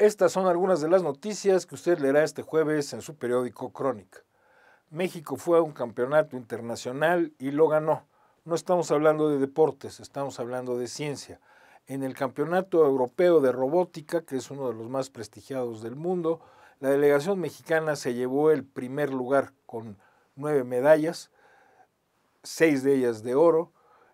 Estas son algunas de las noticias que usted leerá este jueves en su periódico Crónica. México fue a un campeonato internacional y lo ganó. No estamos hablando de deportes, estamos hablando de ciencia. En el Campeonato Europeo de Robótica, que es uno de los más prestigiados del mundo, la delegación mexicana se llevó el primer lugar con nueve medallas, seis de ellas de oro,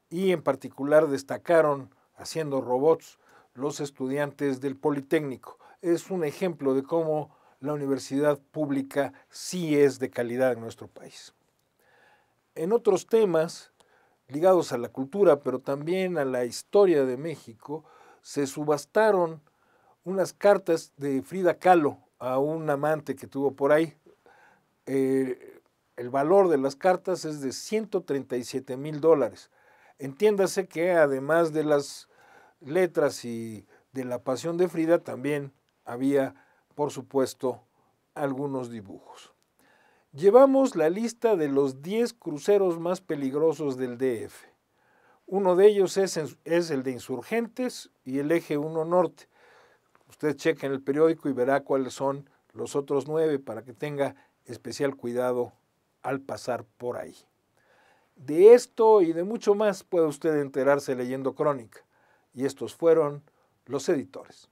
y en particular destacaron haciendo robots los estudiantes del Politécnico es un ejemplo de cómo la universidad pública sí es de calidad en nuestro país. En otros temas ligados a la cultura, pero también a la historia de México, se subastaron unas cartas de Frida Kahlo a un amante que tuvo por ahí. Eh, el valor de las cartas es de 137 mil dólares. Entiéndase que además de las letras y de la pasión de Frida, también había, por supuesto, algunos dibujos. Llevamos la lista de los 10 cruceros más peligrosos del DF. Uno de ellos es, el de Insurgentes y el Eje 1 Norte. Usted cheque en el periódico y verá cuáles son los otros nueve para que tenga especial cuidado al pasar por ahí. De esto y de mucho más puede usted enterarse leyendo Crónica. Y estos fueron los editores.